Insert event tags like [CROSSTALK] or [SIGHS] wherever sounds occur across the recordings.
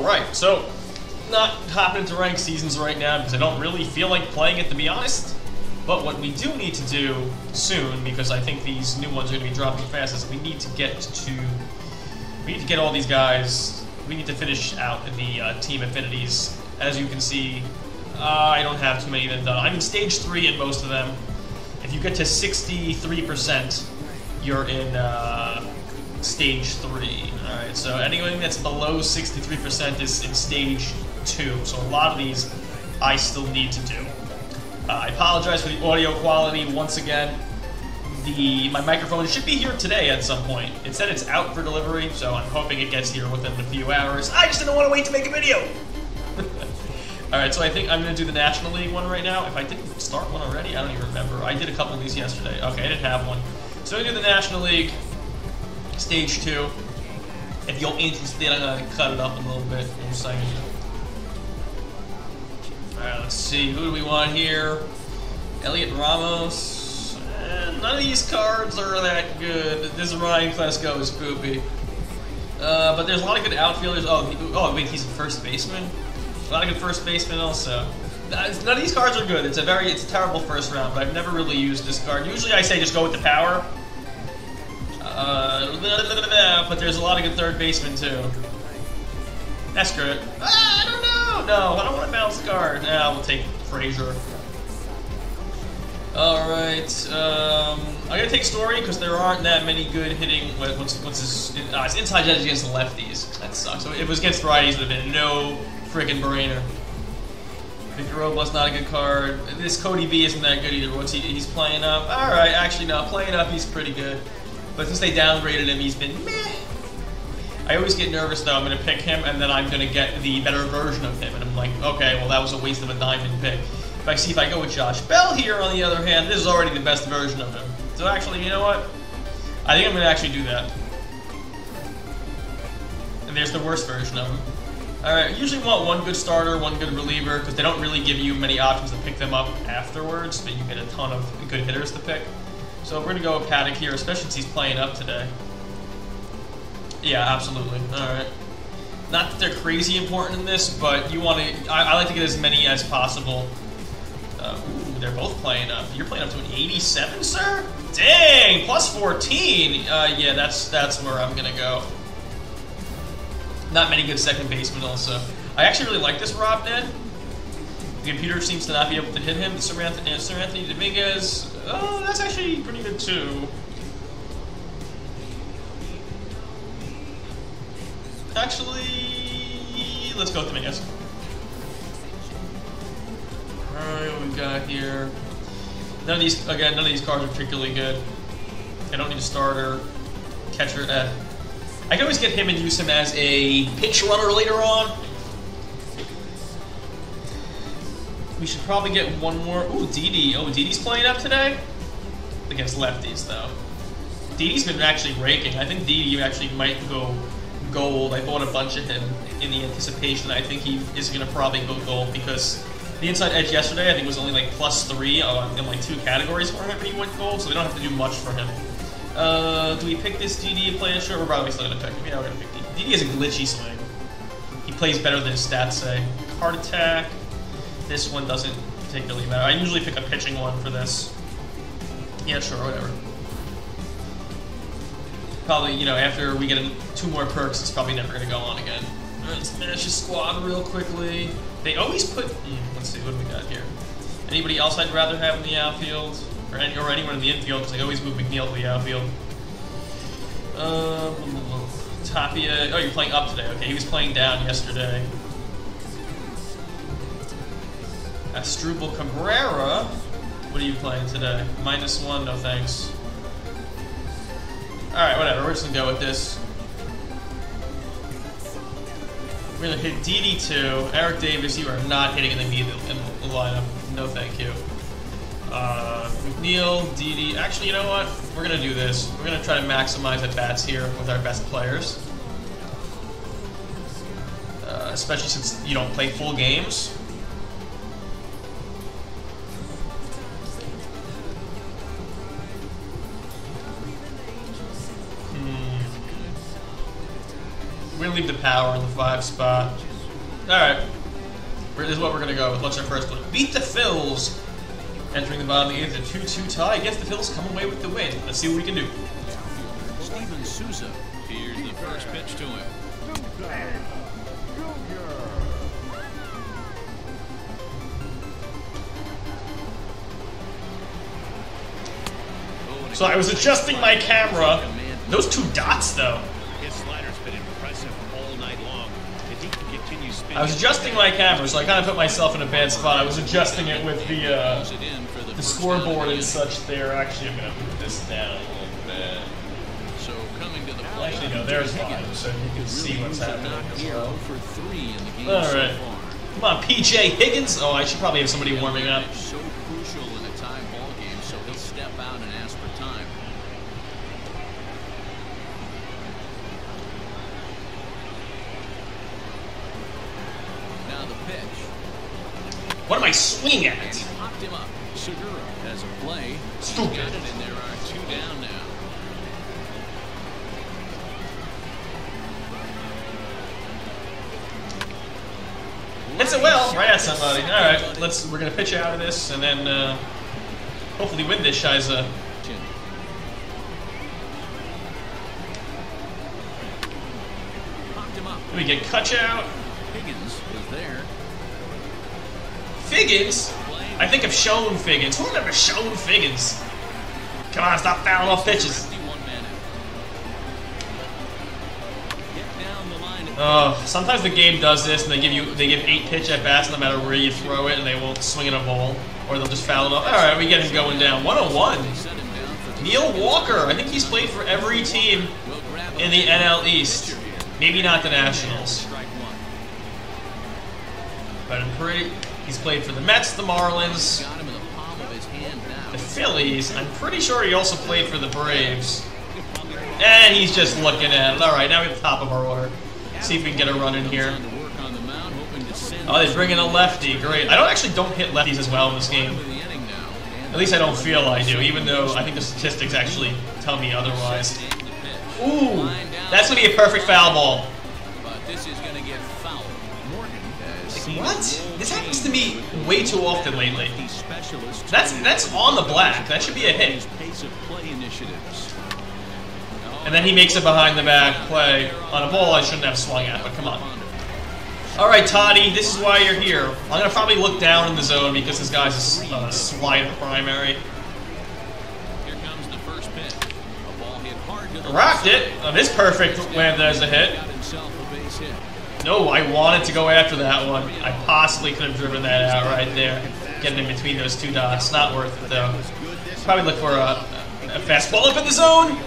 Alright, so not hopping into ranked seasons right now because I don't really feel like playing it to be honest. But what we do need to do soon, because I think these new ones are going to be dropping fast, is we need to get to... We need to get all these guys... We need to finish out the uh, team affinities. As you can see, uh, I don't have too many of them done. I'm in stage 3 in most of them. If you get to 63%, you're in uh, stage 3. Alright, so anything that's below 63% is in stage 2, so a lot of these I still need to do. Uh, I apologize for the audio quality once again. The My microphone should be here today at some point. It said it's out for delivery, so I'm hoping it gets here within a few hours. I just didn't want to wait to make a video! [LAUGHS] Alright, so I think I'm going to do the National League one right now. If I didn't start one already, I don't even remember. I did a couple of these yesterday. Okay, I didn't have one. So I do the National League, Stage 2. If you're interested, I'm gonna cut it up a little bit a second. Alright, let's see. Who do we want here? Heliot Ramos. Eh, none of these cards are that good. This Ryan Klesko is poopy. Uh, but there's a lot of good outfielders. Oh, he, oh wait, he's a first baseman? A lot of good first baseman also. None of these cards are good. It's a very, it's a terrible first round, but I've never really used this card. Usually I say just go with the power. Uh, but there's a lot of good third basemen too. That's good. Ah, I don't know. No, I don't want to bounce the card. Nah, we'll take Frazier. All right. Um, I'm gonna take Story because there aren't that many good hitting. What's what's his? Uh, it's inside edge against the lefties. That sucks. So if it was against righties, would have been no freaking brainer. Victor Robles not a good card. This Cody B isn't that good either. What's he? He's playing up. All right, actually no, playing up he's pretty good. But since they downgraded him, he's been meh. I always get nervous though. I'm to pick him, and then I'm to get the better version of him, and I'm like, okay, well that was a waste of a diamond pick. If I see if I go with Josh Bell here, on the other hand, this is already the best version of him. So actually, you know what? I think I'm to actually do that. And there's the worst version of him. Alright, usually want one good starter, one good reliever, because they don't really give you many options to pick them up afterwards, but you get a ton of good hitters to pick. So we're to go Paddock here, especially since he's playing up today. Yeah, absolutely. Alright. Not that they're crazy important in this, but you want to... I, I, like to get as many as possible. Uh, ooh, they're both playing up. You're playing up to an 87, sir? Dang! Plus 14! Uh, yeah, that's, that's where I'm to go. Not many good second basemen also. I actually really like this Rob Ned. The computer seems to not be able to hit him. Seranthony, Sir Anthony Dominguez, oh, that's actually pretty good too. Actually, let's go with Dominguez. Alright, what we got here? None of these, again, none of these cards are particularly good. I don't need a starter. Catcher, eh. I can always get him and use him as a pinch runner later on. We should probably get one more. Ooh, Didi. Oh, Didi's playing up today? Against lefties, though. Didi's been actually raking. I think Didi actually might go gold. I bought a bunch of him in the anticipation. That I think he is going to probably go gold because the inside edge yesterday, I think, was only like plus three in like two categories for him he went gold, so we don't have to do much for him. Uh, do we pick this Didi play a We're probably still going to pick him. Yeah, we're going to pick Didi. Didi has a glitchy swing. He plays better than his stats say. Heart attack. This one doesn't particularly matter. I usually pick a pitching one for this. Yeah, sure, whatever. Probably, you know, after we get two more perks, it's probably never going to go on again. Alright, let's smash his squad real quickly. They always put... Hmm, let's see, what do we got here? Anybody else I'd rather have in the outfield? Or, any, or anyone in the infield, because they always move McNeil to the outfield. Uh, Tapia... Oh, you're playing up today. Okay, he was playing down yesterday. Asdrubal Cabrera. What are you playing today? Minus one, no thanks. Alright, whatever. We're just gonna go with this. We're gonna hit DD2. Eric Davis, you are not hitting in the, in the lineup. No thank you. Uh, McNeil, Didi. Actually, you know what? We're gonna do this. We're gonna try to maximize at bats here with our best players. Uh, especially since you don't play full games. We're gonna leave the power in the five spot. Alright. This is what we're gonna go with. What's our first one? Beat the Phils. Entering the bottom of the eighth, a 2-2 tie. Guess the Phils come away with the win. Let's see what we can do. Steven Souza. Here's the first pitch to him. So I was adjusting my camera. Those two dots, though. I was adjusting my camera, so I kind of put myself in a bad spot. I was adjusting it with the uh, the, scoreboard and such there. Actually, I'm gonna move this down a little bit. So coming to the. Actually, no, there's so you can see what's happening All right. Come on, PJ Higgins. Oh, I should probably have somebody warming up. What am I swinging And at? he popped him up. Segura has a play. Stupid. got it, and there are two down now. Hits it well, right at somebody. All right, let's. We're gonna pitch out of this, and then uh, hopefully win this Shiza. Chin. Popped him up. We get Kutch out. Higgins is there. Figgins. I think I've Chone Figgins. Who remembers Chone Figgins? Come on, stop fouling off pitches. One. Oh, sometimes the game does this, and they give you they give eight pitch at bats no matter where you throw it, and they won't swing at a ball, or they'll just foul it off. All right, we get him going down. 101. They set him down for the Neil Walker. I think he's played for every team in the NL East. Maybe not the Nationals, but I'm pretty. He's played for the Mets, the Marlins, the Phillies. I'm pretty sure he also played for the Braves. And he's just looking at it. All right, now we're at the top of our order. See if we can get a run in here. To to Oh, they bring in a lefty. Great. I don't actually don't hit lefties as well in this game. to At least I don't feel I do, even though I think the statistics actually tell me otherwise. Ooh, that's gonna be a perfect foul ball. What? This happens to me way too often lately. That's that's on the black. That should be a hit. And then he makes a behind the back play on a ball I shouldn't have swung at. But come on. All right, Toddy, this is why you're here. I'm gonna probably look down in the zone because this guy's a uh, slider primary. To Rocked it. this perfect when there's a hit. Got himself a base hit. No, I wanted to go after that one. I possibly could have driven that out right there. Getting in between those two dots. Not worth it, though. Probably look for a, a fastball up in the zone.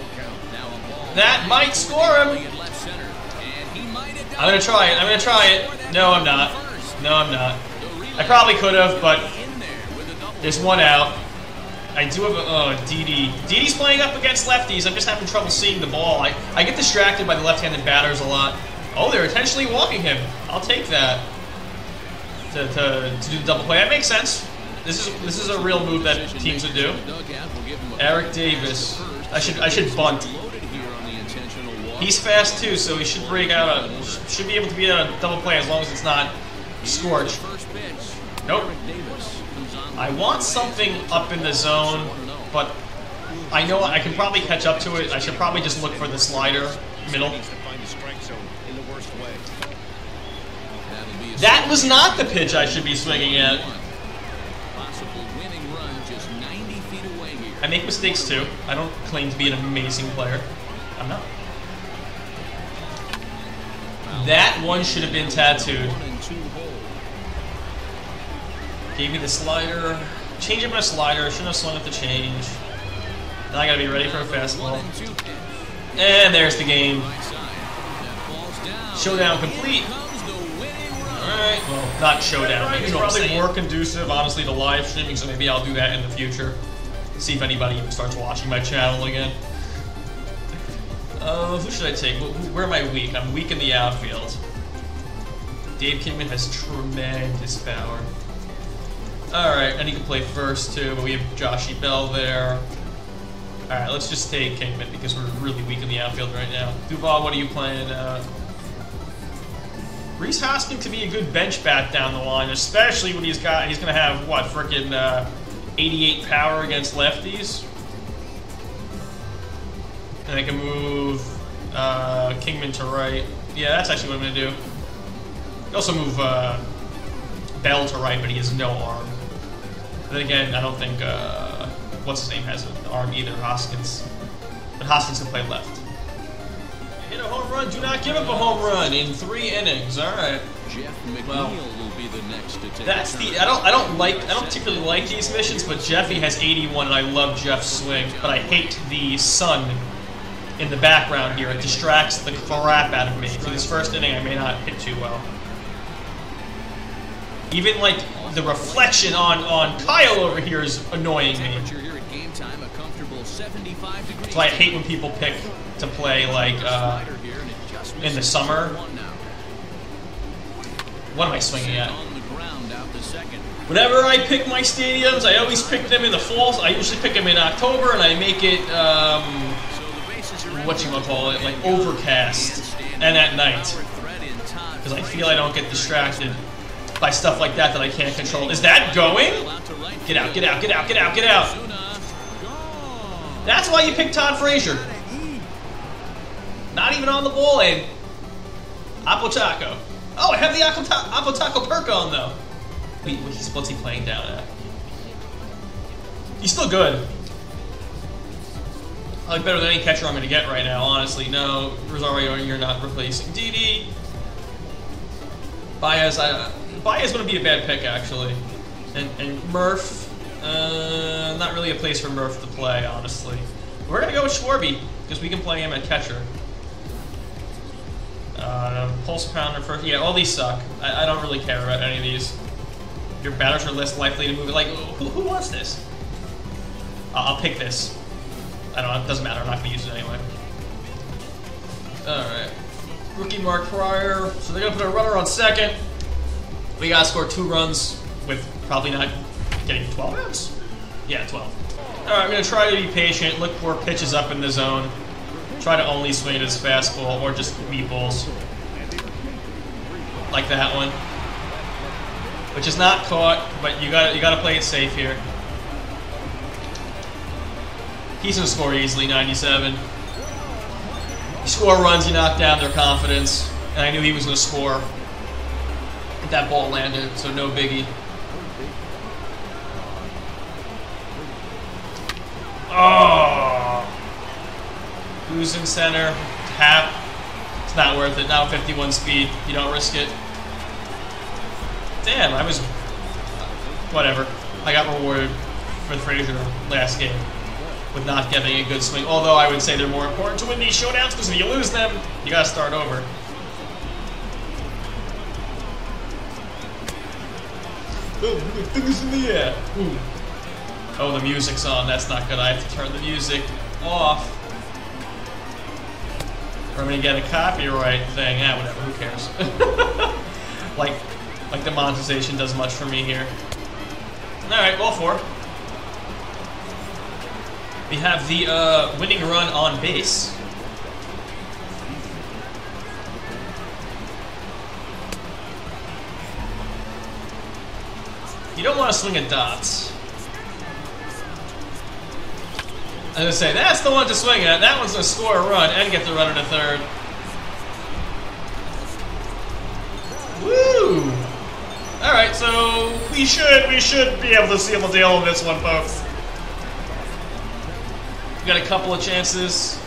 That might score him. I'm going to try it. I'm going to try it. No, I'm not. No, I'm not. I probably could have, but there's one out. I do have a... Oh, Didi. Didi's playing up against lefties. I'm just having trouble seeing the ball. I, I get distracted by the left-handed batters a lot. Oh, they're intentionally walking him. I'll take that. To, to, to do the double play. That makes sense. This is this is a real move that teams would do. Eric Davis. I should I should bunt. on. He's fast too, so he should break out a should be able to be a double play as long as it's not scorch. Nope. On. I want something up in the zone, but I know I can probably catch up to it. I should probably just look for the slider middle. needs to find the strike zone in the worst way. That'll be a That was not the pitch I should be swinging at. one. Possible winning run just 90 feet away here. I make mistakes too. I don't claim to be an amazing player. I'm not. That one should have been tattooed. Gave me the slider. Change him a slider. Shouldn't have swung at the change. Now I gotta be ready for a fastball. and there's the game. Showdown complete. Here comes the winning run. Alright, well, not showdown. It's probably more conducive, honestly, to live streaming, so maybe I'll do that in the future. See if anybody even starts watching my channel again. Uh, who should I take? Wh- wh- Where am I weak? I'm weak in the outfield. Dave Kingman has tremendous power. Alright, and he can play first too, but we have Joshy Bell there. Alright, let's just take Kingman because we're really weak in the outfield right now. Duvall, what are you playing? Uh, Rhys Hoskins could be a good bench bat down the line, especially when he's got he's gonna have what freaking uh, 88 power against lefties. And I can move uh, Kingman to right. Yeah, that's actually what I'm gonna do. Also move uh, Bell to right, but he has no arm. Then again, I don't think uh, what's his name has an arm either. Hoskins, but Hoskins can play left. Hit a home run. Do not give up a home run in three innings. All right. Jeff McNeil Well, will be the next to take That's the. I don't I don't like I don't particularly like these missions, but Jeffy has 81 and I love Jeff's swing, but I hate the sun in the background here. It distracts the crap out of me. So this first inning I may not hit too well. Even like the reflection on on Kyle over here is annoying me. Temperature here at game time, a comfortable 75 degrees. That's why I hate when people pick to play like uh, in the summer. what am I swinging at? Whenever I pick my stadiums, I always pick them in the fall. I usually pick them in October, and I make it um, what you gonna call it, like overcast, and at night, because I feel I don't get distracted by stuff like that that I can't control. Is that going? Get out! Get out! Get out! Get out! Get out! That's why you picked Todd Frazier. Not even on the ball, and Apotaco. Oh, I have the Apota- Apotaco perk on though. Wait, wait, what's he playing down at? He's still good. I like better than any catcher I'm going to get right now, honestly. No, Rosario, you're not replacing Didi. Baez, I, Baez going to be a bad pick, actually. And, and Murph, uh, not really a place for Murph to play, honestly. We're going to go with Schwarby, because we can play him at catcher. Uh, pulse pounder first. Yeah, all these suck. I, I don't really care about any of these. Your batters are less likely to move. Like, who, who wants this? I'll I'll pick this. I don't know. It doesn't matter. I'm not going to use it anyway. All right. Rookie Mark Prior. So they're going to put a runner on second. We got to score two runs with probably not getting 12 outs. Yeah, 12. All right. I'm going to try to be patient. Look for pitches up in the zone. Try to only swing his fastball or just meatballs. Like that one. Which is not caught, but you got you got to play it safe here. He's gonna score easily, 97. You score runs, you knock down their confidence, and I knew he was gonna score. That ball landed, so no biggie. Who's in center? Tap. It's not worth it. Now 51 speed. You don't risk it. Damn, I was. Whatever. I got rewarded for the Frazier last game with not getting a good swing. Although I would say they're more important to win these showdowns because if you lose them, you gotta start over. Fingers in the air. Ooh. Oh, the music's on. That's not good. I have to turn the music off. Or I'm gonna get a copyright thing. Yeah, whatever. Who cares? [LAUGHS] like, like the monetization does much for me here. All right, well four. We have the uh, winning run on base. You don't want to swing at dots. I was gonna say that's the one to swing at. That one's gonna score a run and get the runner to third. Woo! All right, so we should we should be able to seal the deal on this one, folks. We got a couple of chances.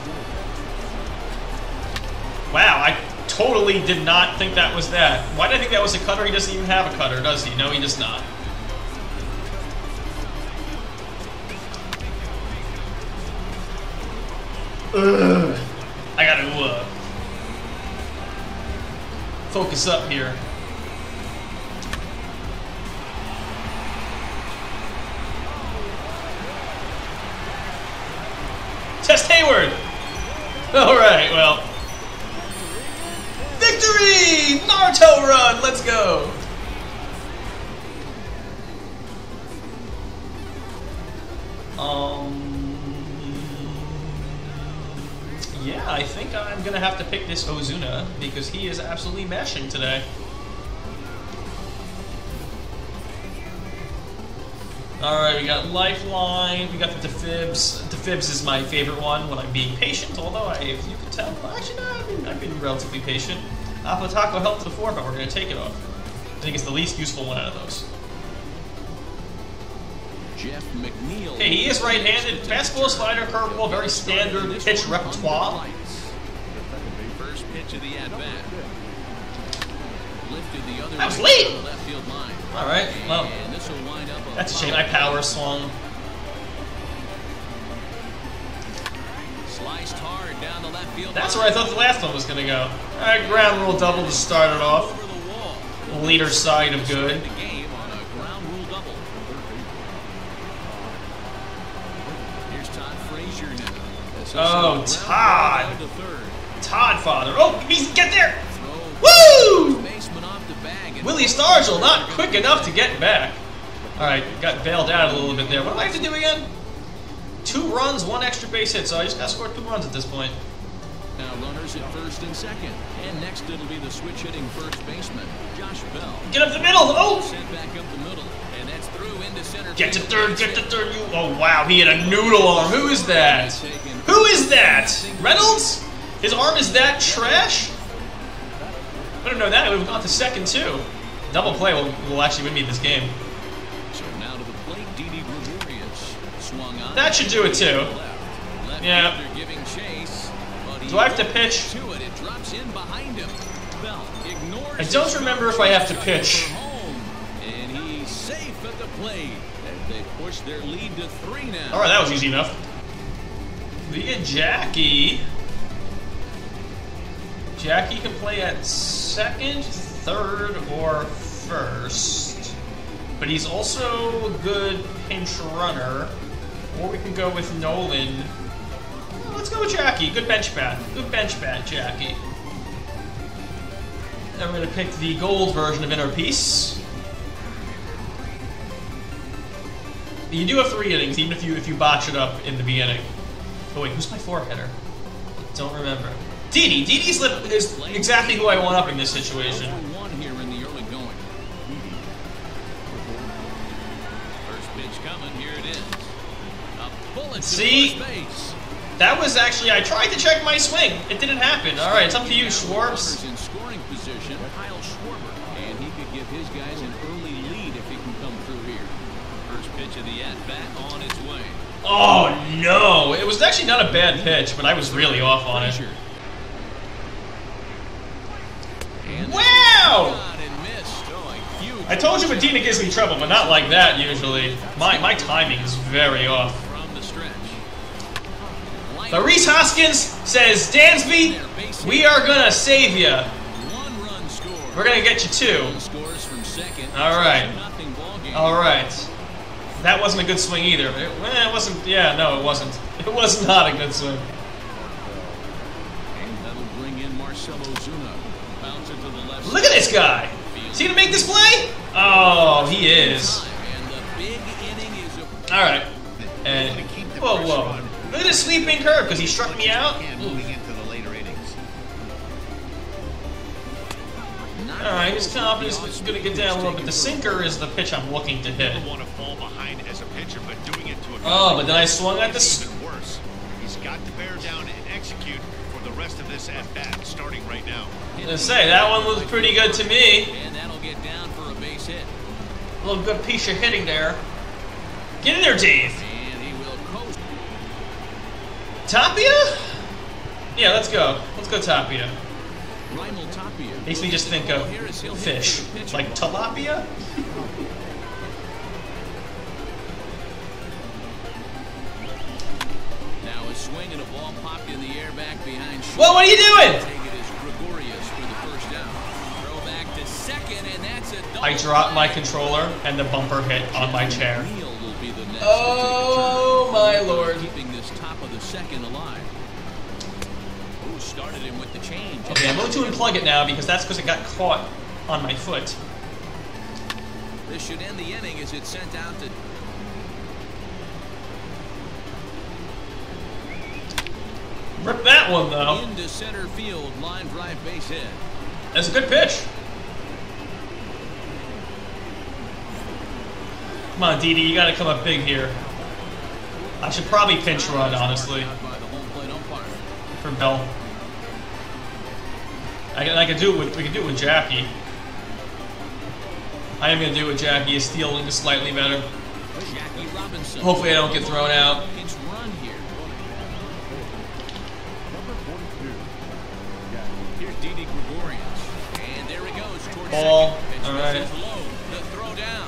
Wow, I totally did not think that was that. Why did I think that was a cutter? He doesn't even have a cutter, does he? No, he does not. Ugh. I gotta uh, focus up here. Yeah, I think I'm gonna have to pick this Ozuna because he is absolutely mashing today. Alright, we got Lifeline, we got the Defibs. Defibs is my favorite one when I'm being patient, although I, if you can tell, well, actually, no, I've been, I've been relatively patient. Apataco helped before, but we're going to take it off. I think it's the least useful one out of those. Jeff McNeil. Okay, he is right-handed. Fastball, slider, curveball, very standard pitch repertoire. First pitch of the at-bat. Lifted the other That was late. All right, well, that's a shame. I power swung. Sliced hard down the left field That's where I thought the last one was going to go. All right, ground rule double to start it off. Leader side of good. Oh, Todd. ball to third. Todd Father. Oh, he's get there. Throw Woo! baseman off the bag. and- Willie Stargell not quick enough to get back. All right, got bailed out a little bit there. What do I have to do again? Two runs, one extra base hit, so I just got to score two runs at this point. Now runners at first and second. And next it'll be the switch hitting first baseman, Josh Bell. Get up the middle. Oh, Sent back up the middle. And that's through into center get to third, get to third. You. Oh wow, he had a noodle arm. Who is that? Who is that? Reynolds? His arm is that trash? I don't know that. It would have gone to second too. Double play will, will actually win me this game. So now to the plate, Didi Gregorius. Swung on. That should do it too. Yeah. fielder giving chase. but he Do I have to pitch? To it. It drops in behind him. Bell I don't remember if I have to pitch. And he's safe at the plate. They push their lead to three now. All right, that was easy enough. We get Jackie. Jackie can play at second, third, or first. But he's also a good pinch runner. Or we can go with Nolan. Well, Let's go with Jackie. Good bench bat. Good bench bat, Jackie. I'm going to pick the gold version of Inner Peace. You do have three innings, even if you if you botch it up in the beginning. Oh wait, who's my four hitter? Don't remember. Didi. Didi's is exactly who I want up in this situation. One here in the early going. First pitch coming. Here it is. A bullet See? That was actually I tried to check my swing. It didn't happen. All right, it's up to you, Schwartz. In scoring position. Kyle Schwarber, and he could give his guys an early lead if he can come through here. First pitch of the at bat on its way. Oh no! It was actually not a bad pitch, but I was really off on it. Wow! shot and missed. Oh, I told you Medina gives me trouble, but not like that usually. My my timing is very off. But Rhys Hoskins says, Dansby, we are gonna save you. One run score. We're gonna get you two. Scores from second. All right. Nothing ball game. All right. That wasn't a good swing either. It, eh, it wasn't. Yeah, no, it wasn't. [LAUGHS] It was not a good swing. And that'll bring in Marcell Ozuna. Bounce it to the left. Look at this guy. Is he gonna make this play? Oh, he is. And the big inning is a All right. And whoa, whoa. Look at this sweeping curve because he struck me out. And All right, his confidence is gonna get down a little bit. The sinker is the pitch I'm looking to hit. Want to fall behind as a pitcher, but doing it to a Oh, but then I swung at It's this. even worse. He's got to bear down and execute for the rest of this at bat, starting right now. Let's say that one was pretty good to me. And that'll get down for a base hit. A little good piece of hitting there. Get in there, Dave. And he will coast. Tapia? Yeah, let's go. Let's go Tapia. Raimel Tapia. Makes me just think of Here is he'll hit fish. for the pitcher. Like tilapia? Now a swing and a ball popped in the air back behind. Whoa, what are you doing? Take it as Gregorius for the first down. Throw back to second, and that's a double I dropped my controller and the bumper hit on my chair. Neal will be the next to take a Oh my lord. keeping this top of the second Okay, I'm going to unplug it now because that's because it got caught on my foot. This should end the inning as it's sent out to Rip that one though. Into center field, line drive base hit. That's a good pitch. Come on, Didi, you gotta come up big here. I should probably pinch run, honestly, Out by the home plate umpire. for Bell. I can, I can do it with we can do it with Jackie. I am gonna do it with Jackie. His stealing is slightly better. Hopefully I don't get thrown out. Ball. All right. The throw.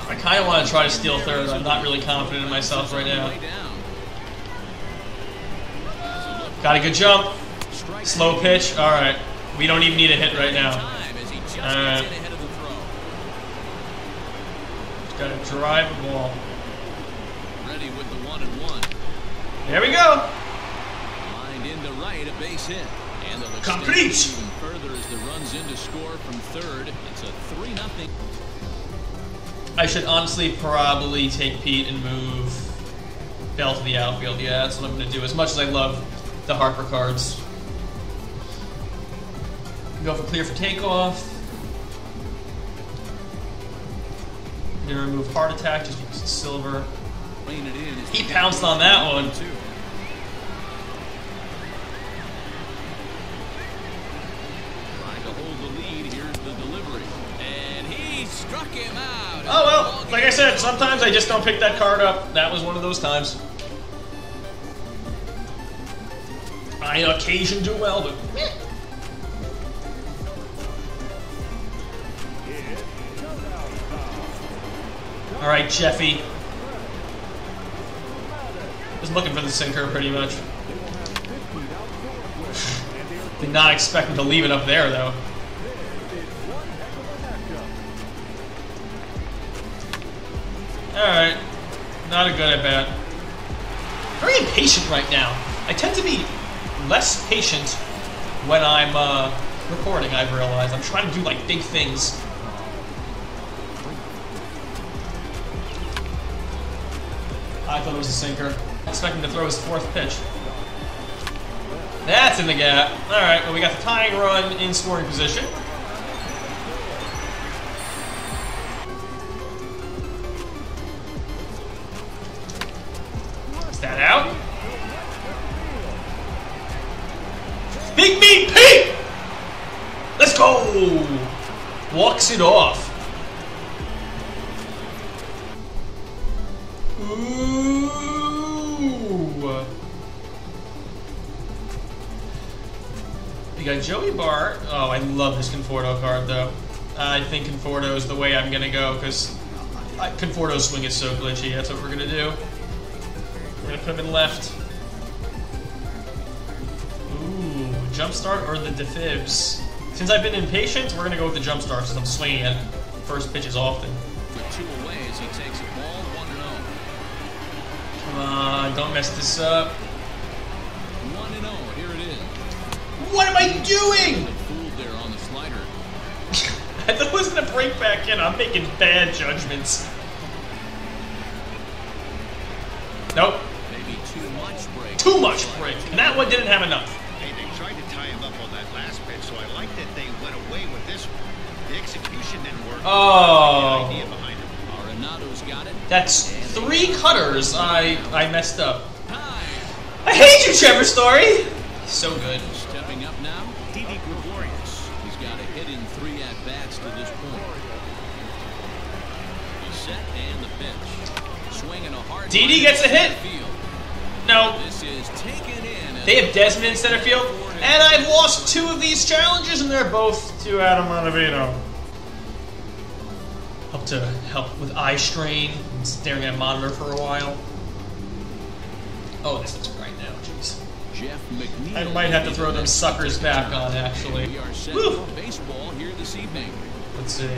I kind of want to try to steal third. I'm not really confident in myself right now. Got a good jump. Slow pitch. All right. We don't even need a hit right now. He just All gets right. in ahead of the throw. Got to drive the ball. Ready with the one and one. There we go. Lined into right, a base hit. And they'll Complete. even further as the runs in to score from third. It's a 3 nothing. I should honestly probably take Pete and move Bell to the outfield. Yeah, that's what I'm going to do. As much as I love the Harper cards. Go for clear for takeoff. I'm going to remove heart attack just because it's silver. Laying it in. He pounced on that one. Two. Trying to hold the lead. Here's the delivery. And he struck him out. Oh well, like I said, sometimes I just don't pick that card up. That was one of those times. I occasion do well, but All right, Jeffy. Was looking for the sinker pretty much. [SIGHS] Did not expect him to leave it up there though. Alright. Not a good at bat. Very impatient right now. I tend to be less patient when I'm uh, recording, I've realized. I'm trying to do like big things. I thought it was a sinker. Expecting to throw his fourth pitch. That's in the gap. Alright, well we got the tying run in scoring position. You got Joey Bart. Oh, I love this Conforto card, though. I think Conforto is the way I'm going to go, because Conforto's swing is so glitchy. That's what we're going to do. We're going to put him in left. Ooh, jump start or the defibs? Since I've been impatient, we're going to go with the jump start since I'm swinging at first pitches often. With two away as he takes a ball, 1-0. Come on, don't mess this up. What am I doing? The fooled there on the slider. [LAUGHS] I thought it was gonna break back in. I'm making bad judgments. Nope. Maybe too much break. Too much break. And that one didn't have enough. Hey, they tried to tie him up on that last pitch, so I like that they went away with this one. The execution didn't work. Oh. The idea behind it. Arenado's got it. That's three cutters I I messed up. I hate you, Trevor Story. So good. And the pitch. Swinging a hard. Didi gets a hit. No, This is taken in. they have Desmond in center field, and I've lost two of these challenges, and they're both to Adam Ottavino. Help to help with eye strain and staring at a monitor for a while. Oh, this looks bright now. Jeez. Jeff McNeil. I might have to throw them suckers back on, actually. We are set Woo. for baseball here this evening. Let's see.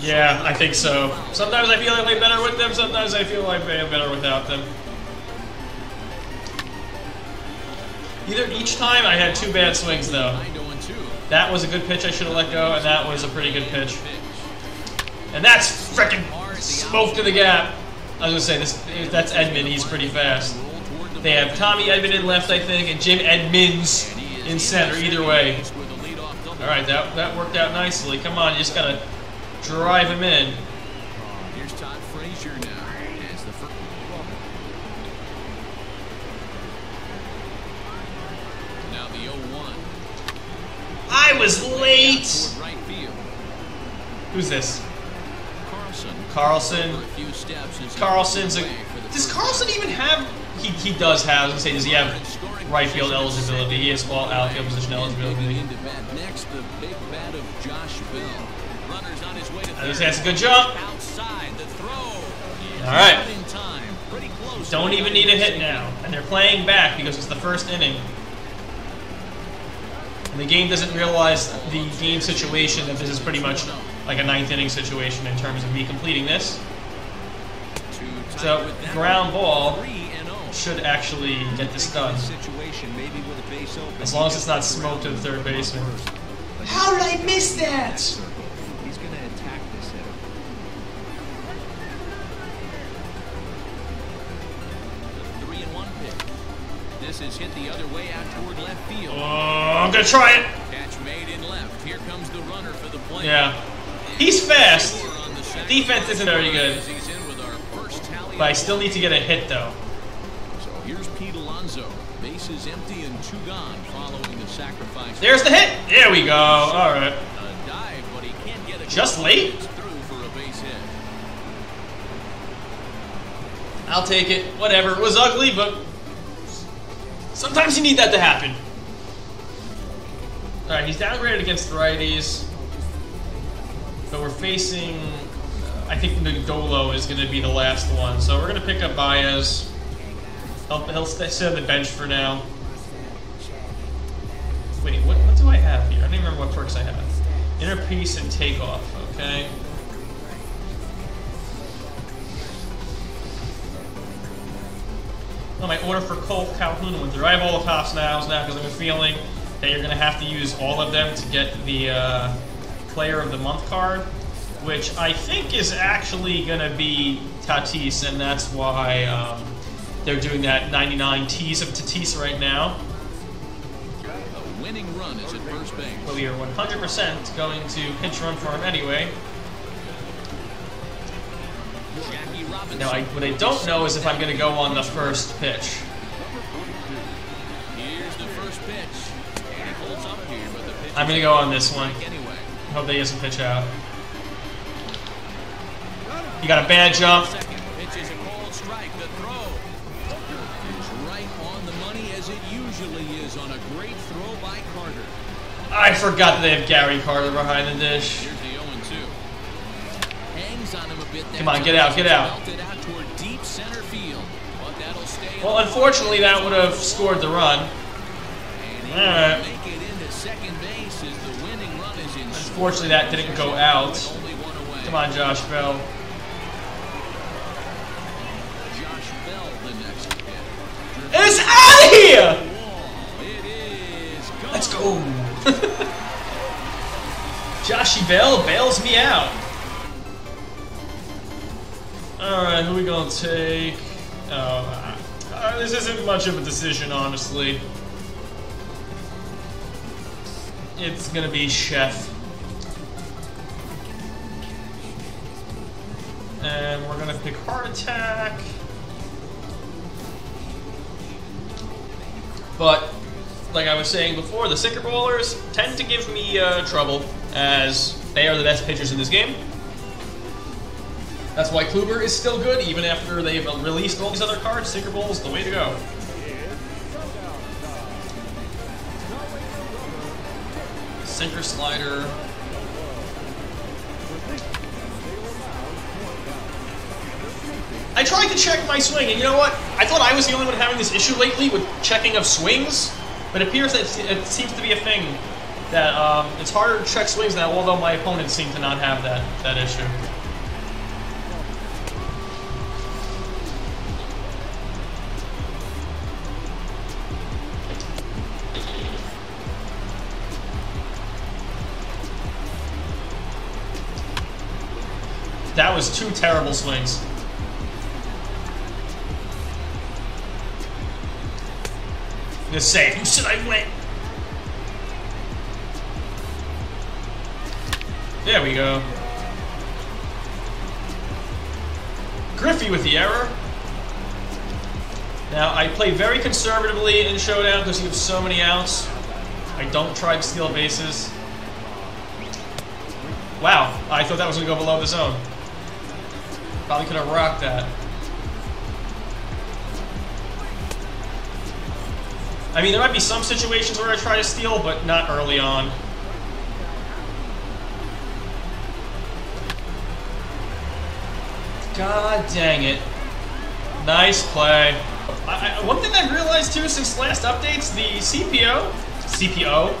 Yeah, I think so. Sometimes I feel like I play better with them, sometimes I feel like I play better without them. Either each time I had two bad swings though. 9 to 2. That was a good pitch I should have let go, and that was a pretty good pitch. And that's frickin' smoke to the gap. I was gonna say this. That's Edmund. He's pretty fast. They have Tommy Edman in left, I think, and Jim Edmonds in center. Either way. All right, that that worked out nicely. Come on, you just gotta drive him in. Here's Todd Frazier now as the first. Now the 0-1 I was late. right. Who's this? Carlson. Carlson. For a few steps Carlson's a. away for the Does Carlson even have? He, he does have. I was gonna say, does he have right field eligibility? He has all outfield position eligibility. next, the big bat of Josh Bell. Runners on his way to third. That's a good jump. Outside the throw. All right. in time. Pretty close. Don't even need a hit now, and they're playing back because it's the first inning. And the game doesn't realize the game situation that this is pretty much like a ninth inning situation in terms of me completing this. So, ground ball. Three and oh. Should actually get this done. Situation, maybe with a base open. As long as it's not smoked to the third baseman. How did I miss that? This is hit the other way out toward left field. Oh, I'm gonna try it. Catch made in left. Here comes the runner for the play. Yeah. He's fast. The Defense isn't very good. as he's in with our first tally But I still need to get a hit though. So here's Pete Alonso. Bases empty and two gone following the sacrifice. There's the hit. There we go. All right. A dive, but he can't get. Just late? It's through for a base hit. I'll take it. Whatever. It was ugly, but sometimes you need that to happen. All right, he's downgraded against righties, but we're facing. Uh, I think Ndolo is going to be the last one, so we're going to pick up Baez. He'll, he'll stay, sit on the bench for now. Wait, what, what do I have here? I don't even remember what perks I have. Inner Peace and takeoff. Okay. My order for Kole Calhoun went through. I have all the tops nows now because I have a feeling that you're going to have to use all of them to get the uh, Player of the Month card, which I think is actually going to be Tatis, and that's why um, they're doing that 99 tease of Tatis right now. A winning run is at first base. But we are 100% going to pinch run for him anyway. Now, I, what I don't know is if I'm going to go on the first pitch. Here's the first pitch. And he holds up here, but the pitch I'm gonna go on this one. Hope that he doesn't pitch out. You got a bad jump. Pitch is a cold strike. The throw is right on the money as it usually is on a great throw by Carter. I forgot that they have Gary Carter behind the dish. Come on, get out, get out. Well, unfortunately, that would have scored the run. All right. will make it into second base as the winning run is in. Unfortunately, that didn't go out. Come on, Josh Bell. It's out of here! Let's go. [LAUGHS] Joshy Bell bails me out. Alright, who we gonna take? Oh, uh, this isn't much of a decision, honestly. It's gonna be Chef. And we're gonna pick Heart Attack. But like I was saying before, the Sinker Ballers tend to give me uh, trouble, as they are the best pitchers in this game. That's why Kluber is still good, even after they've released all these other cards. Sinker Ball is the way to go. Sinker slider. I tried to check my swing, and you know what? I thought I was the only one having this issue lately with checking of swings, but it appears that it seems to be a thing that um, it's harder to check swings now, although my opponents seem to not have that, that issue. That was two terrible swings. Good save. Who should I win? There we go. Griffey with the error. Now, I play very conservatively in Showdown because you have so many outs. I don't try to steal bases. Wow, I thought that was going to go below the zone. Probably could have rocked that. I mean, there might be some situations where I try to steal, but not early on. God dang it. Nice play. I, I, one thing I've realized too since last updates, the CPO, CPO,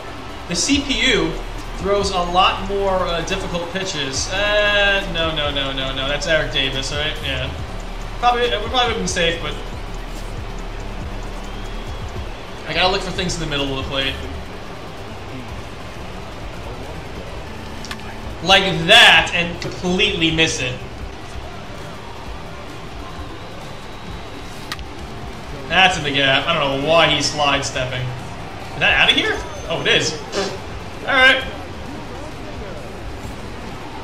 the CPU throws a lot more uh, difficult pitches. Uh, no, no, no, no, no. That's Eric Davis, right? Yeah. Probably, we probably would have been safe, but I gotta look for things in the middle of the plate. Like that, and completely miss it. That's in the gap. I don't know why he's slide stepping. Is that out of here? Oh, it is. Alright.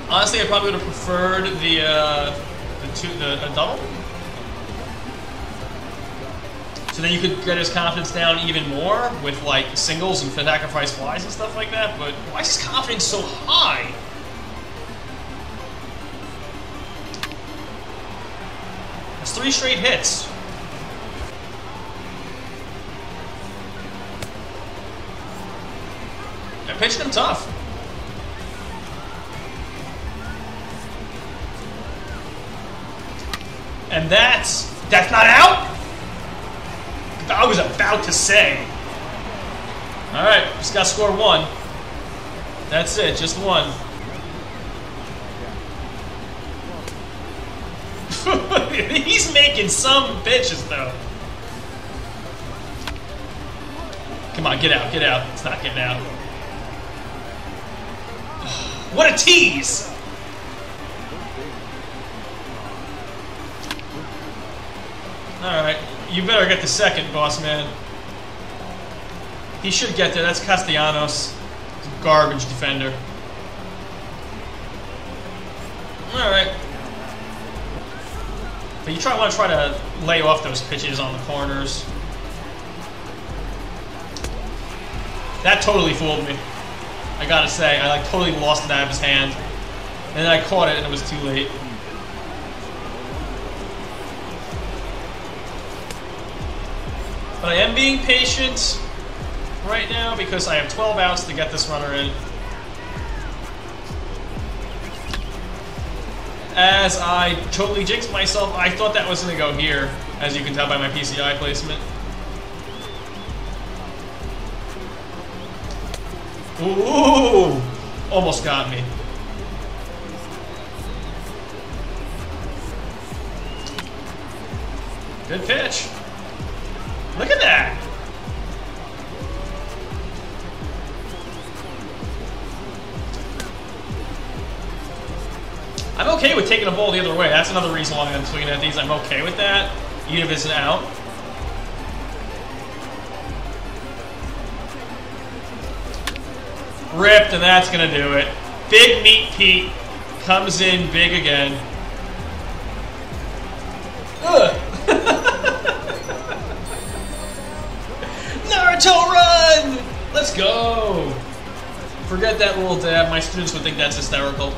Honestly, I probably would have preferred the, uh, the two, the, a double. So then you could get his confidence down even more with like singles and sacrifice flies and stuff like that. But why is his confidence so high? That's three straight hits. I pitched him tough. And that's that's not out. I was about to say. All right, just got to score one. That's it, just one. [LAUGHS] He's making some bitches, though. Come on, get out, get out. It's not getting out. [SIGHS] What a tease! Alright, you better get the second, boss man. He should get there. That's Castellanos. Garbage defender. Alright. But you try want to try to lay off those pitches on the corners. That totally fooled me. I gotta say, I like totally lost it out of his hand. And then I caught it and it was too late. But I am being patient right now because I have 12 outs to get this runner in. As I totally jinxed myself, I thought that was going to go here, as you can tell by my PCI placement. Ooh! Almost got me. Good pitch. Look at that! I'm okay with taking a ball the other way. That's another reason why I'm swinging at these. I'm okay with that, it's an out. Ripped, and that's going to do it. Big Meat Pete comes in big again. Go! Forget that little dab. My students would think that's hysterical.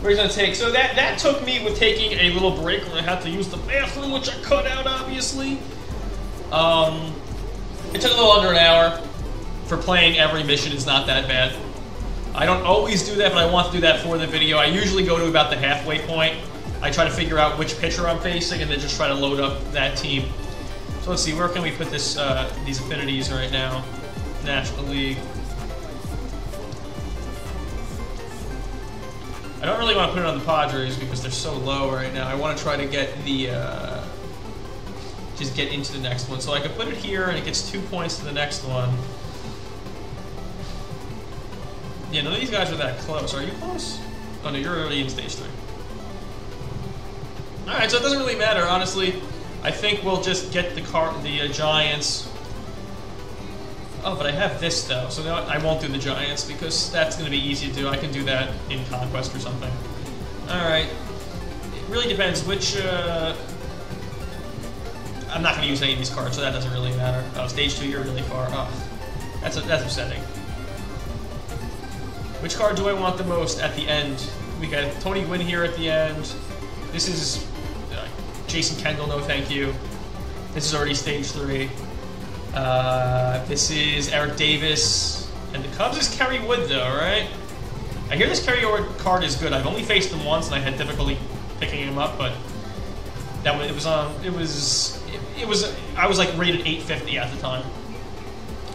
Where he's gonna take. So that that took me with taking a little break when I had to use the bathroom, which I cut out obviously. Um, it took a little under an hour. For playing every mission is not that bad. I don't always do that, but I want to do that for the video. I usually go to about the halfway point. I try to figure out which pitcher I'm facing, and then just try to load up that team. So let's see, where can we put this uh, these affinities right now? National League. I don't really want to put it on the Padres because they're so low right now. I want to try to get the uh, just get into the next one. So I could put it here, and it gets two points to the next one. Yeah, none of these guys are that close. Are you close? Oh no, you're already in stage three. Alright, so it doesn't really matter, honestly. I think we'll just get the car, the uh, Giants. Oh, but I have this though, so I won't do the Giants because that's going to be easy to do. I can do that in Conquest or something. All right. It really depends which. Uh, I'm not going to use any of these cards, so that doesn't really matter. Oh, stage two, you're really far. Oh, that's a, that's upsetting. Which card do I want the most at the end? We got Tony Gwynn here at the end. This is Jason Kendall, no thank you. This is already stage three. Uh, this is Eric Davis. And the Cubs is Kerry Wood, though, right? I hear this Kerry Wood card is good. I've only faced him once, and I had difficulty picking him up, but that was, it was on. it was it, it was I was like rated 850 at the time.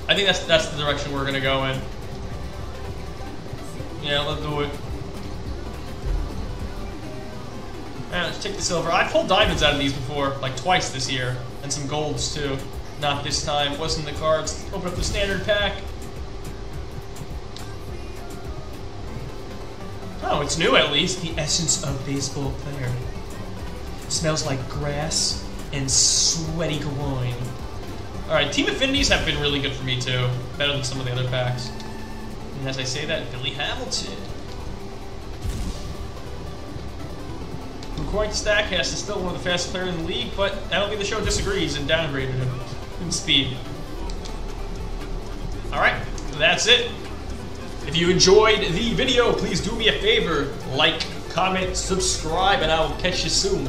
I think that's that's the direction we're gonna go in. Yeah, let's do it. Yeah, let's take the silver. I pulled diamonds out of these before, like twice this year, and some golds too. Not this time. Wasn't the cards. Open up the standard pack. Oh, it's new at least. The essence of baseball player. Smells like grass and sweaty groin. Alright, Team Affinities have been really good for me too. Better than some of the other packs. And as I say that, Billy Hamilton. According to StatCast, is still one of the fastest players in the league, but that'll be The Show disagrees and downgraded him in speed. Alright, that's it. If you enjoyed the video, please do me a favor. Like, comment, subscribe, and I will catch you soon.